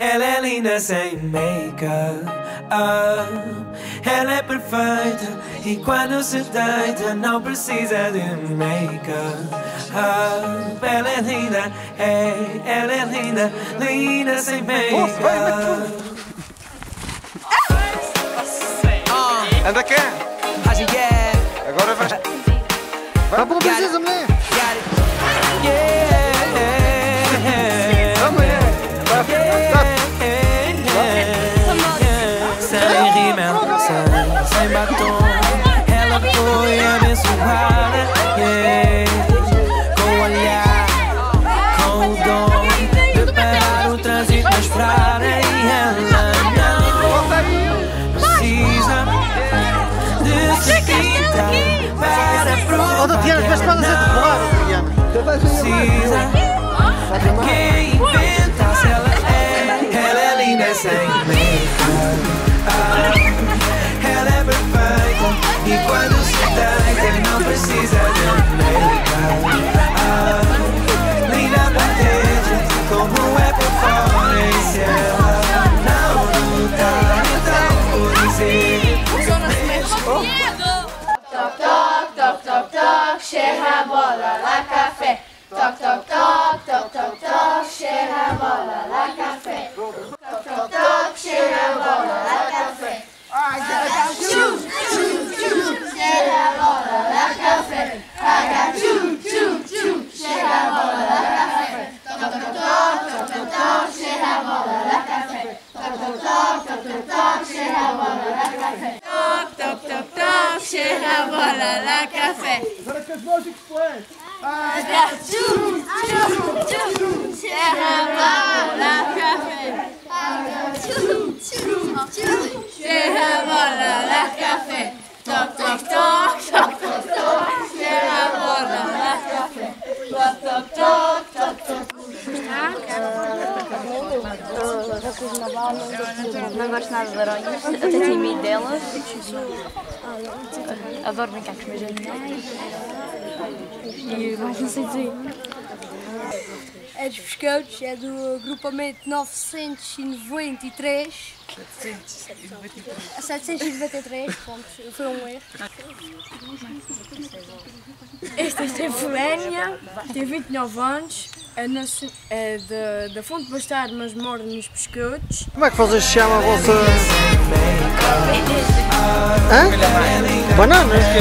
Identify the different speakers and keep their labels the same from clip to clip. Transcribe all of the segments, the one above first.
Speaker 1: Ela é linda sem make-up. Ela é perfeita e quando se deita não precisa de make-up. Ela é linda, é, ela é linda, linda sem make-up.
Speaker 2: Anda cá! Agora vais.
Speaker 3: Vai para a princesa, mulher! Oh,
Speaker 4: café. Toc, toc, toc, toc, toc, toc, cheira a bola lá café. Toc, toc, toc, toc, toc.
Speaker 5: Não gosto nada de aranhas, até medo delas. Adoro brincar com os meus animais. E mais não sei dizer.
Speaker 6: É dos pescadores, é do agrupamento 993. 793, ponto, foi um erro. Este é Estefânia, tem 29 anos, é, é da, da Fonte Bastardo, mas mora nos pescotes.
Speaker 3: Como é que vocês se chamam a vossa. Hã? Bananas?
Speaker 2: Que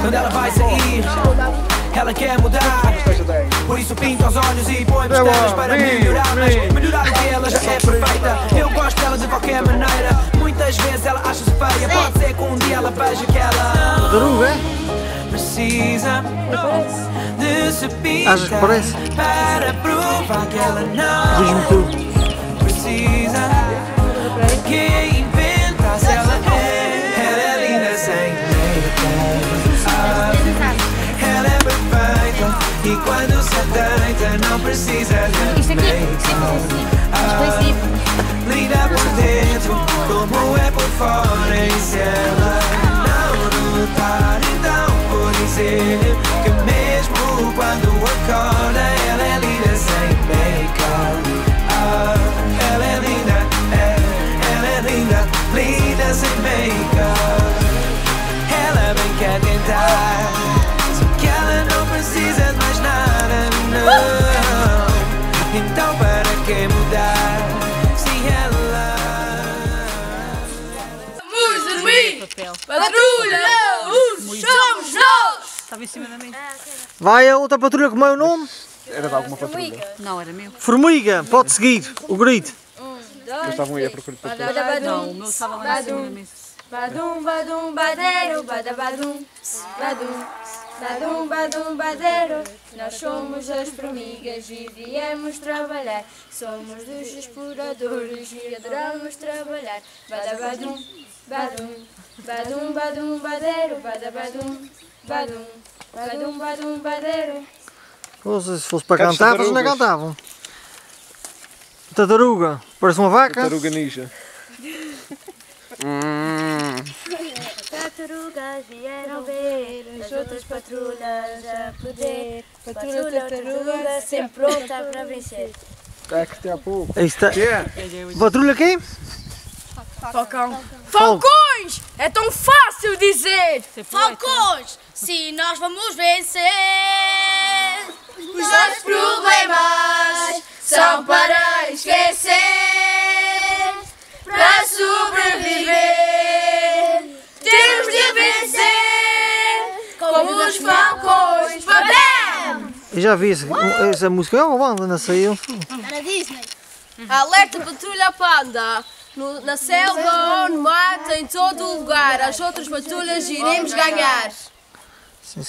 Speaker 1: Quando ela vai sair Ela quer mudar. Por isso pinta os olhos e põe pestanas para melhorar. Mas melhorar o que ela já é perfeita. Eu gosto dela de qualquer maneira. Muitas vezes ela acha-se feia. Pode ser que um dia ela veja que ela
Speaker 3: é?
Speaker 1: precisa De se pintar? Para provar que ela não precisa deita não precisa de make-up Ah, linda por dentro como é
Speaker 5: Estava em cima da mesa.
Speaker 3: Vai a outra patrulha como é o nome?
Speaker 2: Era de alguma patrulha.
Speaker 5: Não, era meu.
Speaker 3: Formiga, pode seguir o grito.
Speaker 2: Eles estavam aí à procura de patrulha.
Speaker 5: Não, o meu estava lá em cima da mesa.
Speaker 4: Badum, badum, badeiro, badabadum, badum, badum, badum, badeiro. Nós somos as formigas e viemos trabalhar. Somos dos exploradores e adoramos trabalhar. Badabadum, badum, badum, badum, badeiro, badabadum, badum, badum, badum, badeiro.
Speaker 3: Ou se fosse para cantar, vocês não cantavam. Tartaruga, parece uma vaca.
Speaker 2: Tartaruga ninja.
Speaker 5: Tartarugas vieram ver as outras patrulhas a poder. Patrulha, tartaruga, sempre pronta para vencer.
Speaker 2: É que tem a pouco.
Speaker 4: Aí está.
Speaker 2: Que é?
Speaker 4: Patrulha quem?
Speaker 6: Falcão. Falcões! É tão fácil dizer!
Speaker 3: Falcões, sim, nós vamos vencer. Os nossos problemas são para esquecer. Para sobreviver, temos de vencer. Como os falcões, babam!
Speaker 4: Eu já vi essa, essa música. É uma banda, não sei. eu.
Speaker 3: Era Disney.
Speaker 6: Alerta patrulha panda! No- na selva ou no mato, em todo o lugar, as outras patrulhas iremos ganhar.
Speaker 4: Sim,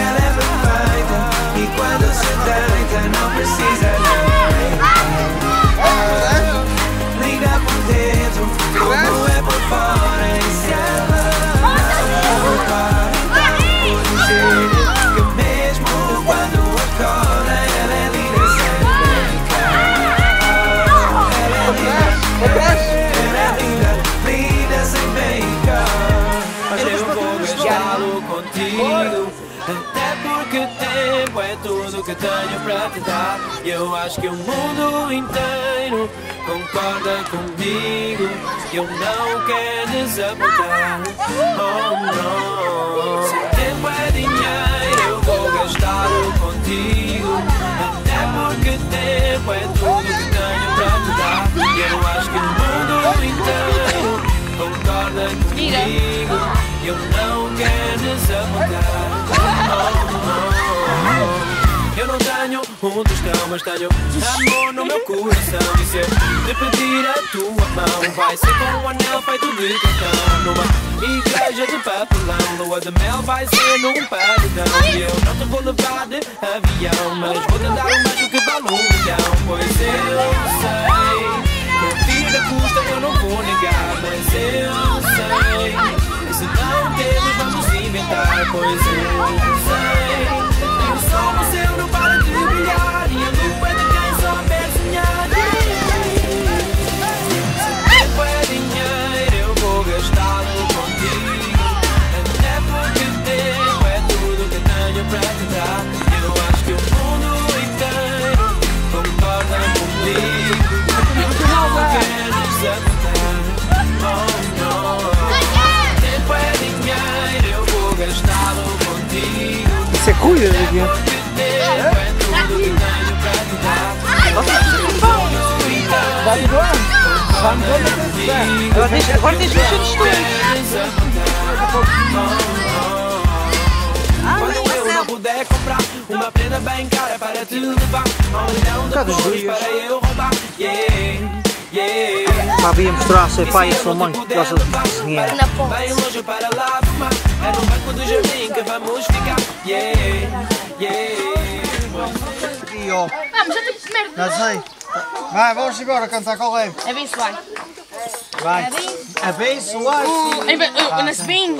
Speaker 1: perfeita e quando se deita não precisa tempo é tudo que tenho para te dar. E eu acho que o mundo inteiro concorda comigo. Que eu não quero desapontar. Oh não. Se tempo é dinheiro, eu vou gastá-lo contigo. Até porque tempo é tudo que tenho para te dar. E eu acho que o mundo inteiro concorda comigo. Eu não mas tenho amor no meu coração. E se eu te pedir a tua mão, vai ser com um anel feito de cartão. Numa igreja de papelão, lua de mel vai ser num paredão. E eu não te vou levar de avião, mas vou te dar um beijo que vale um milhão. Pois eu sei vida custa, eu não vou negar, mas eu sei. E se não temos, vamos inventar, pois
Speaker 2: Agora tens, agora tens os outros dois.
Speaker 1: Quando eu não puder comprar uma prenda bem cara para te levar um
Speaker 4: Cadê os
Speaker 1: depois para eu roubar Yeah, yeah
Speaker 4: Para vir mostrar a seu pai e a sua mãe que gosta de cozinhar.
Speaker 1: para Bem longe para lá do mar É no banco do jardim que vamos ficar Yeah, yeah.
Speaker 3: Vamos, já que comer.
Speaker 4: Já sei. Vai, vamos embora cantar qual é?
Speaker 6: É bem suave.
Speaker 4: Vai. Abençoar.
Speaker 6: Nas bem.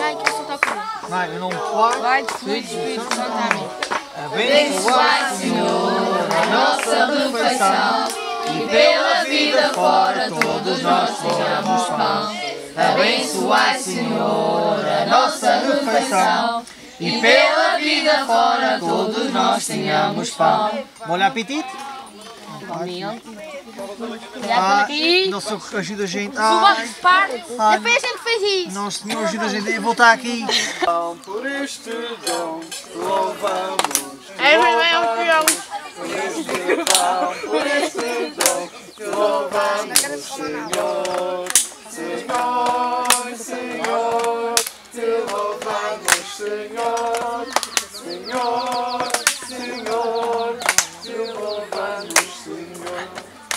Speaker 3: Ai, que eu toco.
Speaker 4: Vai.
Speaker 6: Vai, Espírito Santo, amém.
Speaker 4: Abençoar, Senhor, a nossa refeição. E pela vida fora todos nós tenhamos pão. Abençoar, Senhor, a nossa refeição. E pela vida fora todos nós tenhamos pão. Bom apetite? Ah, nosso Senhor ajuda a gente. Ai, ai,
Speaker 3: Depois a gente fez isso.
Speaker 4: nosso Senhor ajuda a gente a voltar aqui.
Speaker 2: Por este dom, louvamos.
Speaker 6: É verdade,
Speaker 2: Por este dom, louvamos, Senhor. Senhor, Senhor, te louvamos. Senhor, Senhor,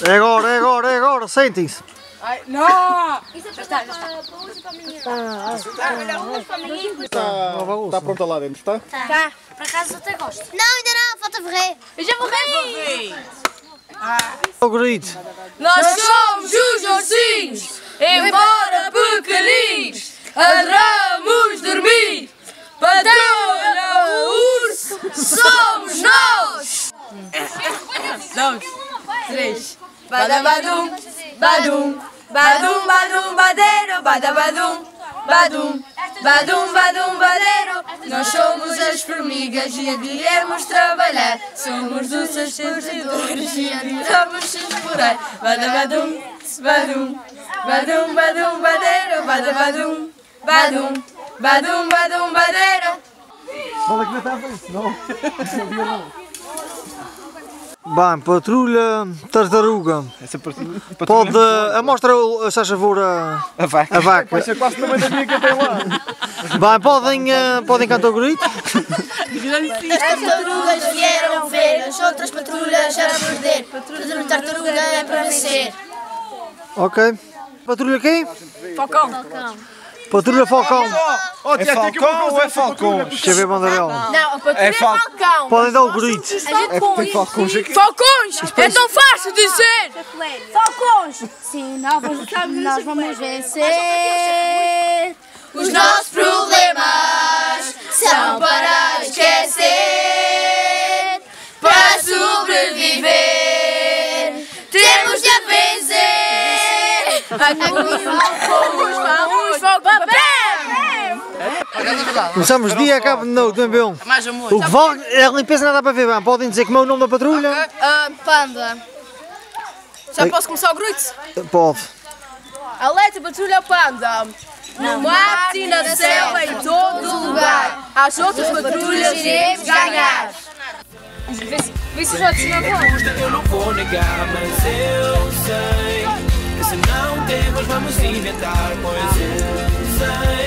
Speaker 4: É agora, é agora, é agora, sentem-se.
Speaker 6: Ai, não!
Speaker 3: Isso é para para para a minha. Para a minha.
Speaker 4: bagunça.
Speaker 2: Está pronta lá dentro, está?
Speaker 6: Tá.
Speaker 3: Por acaso até gosto. Não, ainda não, falta verrer.
Speaker 6: Eu já morri!
Speaker 4: O grito.
Speaker 6: Nós somos os ursinhos, embora pequeninos, adoramos dormir. Patrulha urso, somos nós! Dois, três,
Speaker 4: badabadum, badum, badum, badum, badeiro, badabadum, badum, badum, badum, badeiro. Nós somos as formigas e viemos trabalhar. Somos os exploradores e adoramos explorar. Badabadum, badum, badum, badum, badeiro, badabadum, badum, badum, badum, badeiro.
Speaker 2: Fala que não está bem, senão.
Speaker 7: Bem, patrulha tartaruga.
Speaker 2: Essa partida.
Speaker 7: Pode. A mostra, se faz favor, a,
Speaker 2: A vaca.
Speaker 7: a vaca.
Speaker 2: Vai ser quase também da minha que tem lá.
Speaker 7: Bem, podem, eh, podem cantar o grito?
Speaker 3: As tartarugas vieram ver as outras patrulhas a perder. Patrulha tartaruga é para vencer.
Speaker 7: Ok. Patrulha quem?
Speaker 6: Falcão.
Speaker 7: Patrulha Falcão.
Speaker 2: Oh, é Falcão ou é Falcões?
Speaker 7: Deixa eu ver bandeirão.
Speaker 6: Não, a patrulha
Speaker 2: É
Speaker 6: é
Speaker 2: Fal-
Speaker 6: Falcão.
Speaker 7: Podem dar o grito.
Speaker 2: É Falcões aqui.
Speaker 6: Falcões! É tão fácil dizer!
Speaker 5: Falcões! Sim, nós vamos vencer.
Speaker 4: Os nossos problemas são para
Speaker 7: Começamos dia, acaba de noite, bem bom.
Speaker 4: Mais amor.
Speaker 7: O que vale é a limpeza, nada para ver bem. Podem dizer como é o nome da patrulha?
Speaker 6: Panda. Já posso começar o grito?
Speaker 7: Pode.
Speaker 6: Alerta patrulha Panda. No mar e na selva, em todo lugar. As outras patrulhas iremos ganhar. Vê se já te
Speaker 1: custa, eu não vou negar, mas eu sei vamos inventar
Speaker 4: poesias.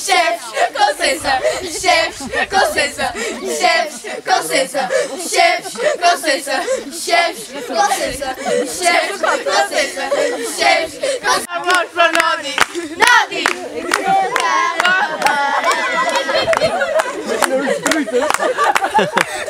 Speaker 4: Chef, concessa, chef, concessa, chef, concessa, chef, concessa, chef, concessa, chef, concessa, chef, concessa. Amor pro Nodi. Nodi!
Speaker 2: Nodi!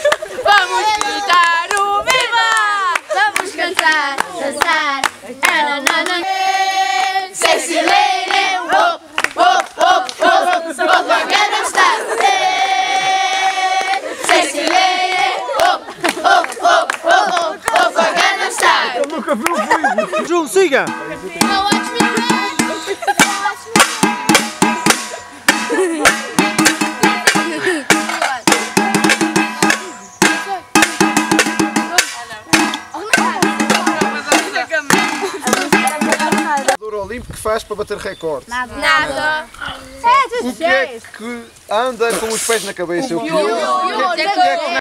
Speaker 2: faz para bater recorde.
Speaker 4: Nada.
Speaker 2: O que é que anda com os pés na cabeça? O que
Speaker 4: Yo, yo, yo,